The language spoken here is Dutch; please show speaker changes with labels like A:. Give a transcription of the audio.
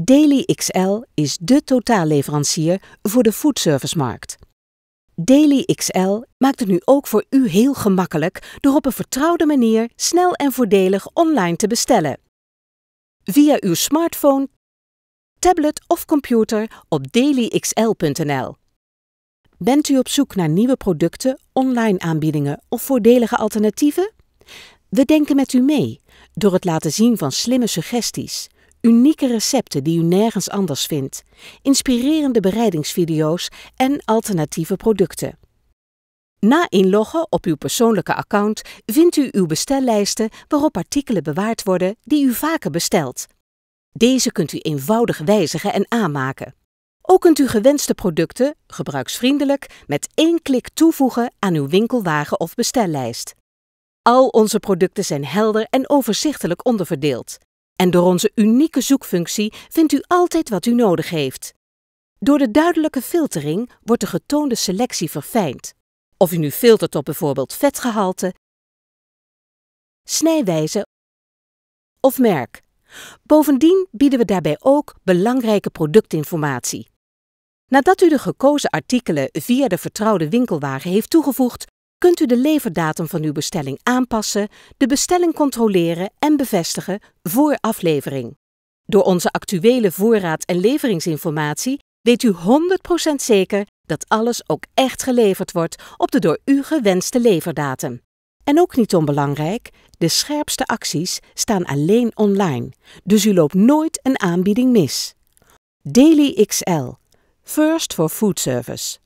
A: Daily XL is de totaalleverancier voor de foodservicemarkt. Daily XL maakt het nu ook voor u heel gemakkelijk door op een vertrouwde manier snel en voordelig online te bestellen. Via uw smartphone, tablet of computer op dailyxl.nl. Bent u op zoek naar nieuwe producten, online aanbiedingen of voordelige alternatieven? We denken met u mee door het laten zien van slimme suggesties, unieke recepten die u nergens anders vindt, inspirerende bereidingsvideo's en alternatieve producten. Na inloggen op uw persoonlijke account vindt u uw bestellijsten waarop artikelen bewaard worden die u vaker bestelt. Deze kunt u eenvoudig wijzigen en aanmaken. Ook kunt u gewenste producten, gebruiksvriendelijk, met één klik toevoegen aan uw winkelwagen of bestellijst. Al onze producten zijn helder en overzichtelijk onderverdeeld. En door onze unieke zoekfunctie vindt u altijd wat u nodig heeft. Door de duidelijke filtering wordt de getoonde selectie verfijnd. Of u nu filtert op bijvoorbeeld vetgehalte, snijwijze of merk. Bovendien bieden we daarbij ook belangrijke productinformatie. Nadat u de gekozen artikelen via de vertrouwde winkelwagen heeft toegevoegd, kunt u de leverdatum van uw bestelling aanpassen, de bestelling controleren en bevestigen voor aflevering. Door onze actuele voorraad- en leveringsinformatie weet u 100% zeker dat alles ook echt geleverd wordt op de door u gewenste leverdatum. En ook niet onbelangrijk, de scherpste acties staan alleen online, dus u loopt nooit een aanbieding mis. Daily XL. First for Food Service.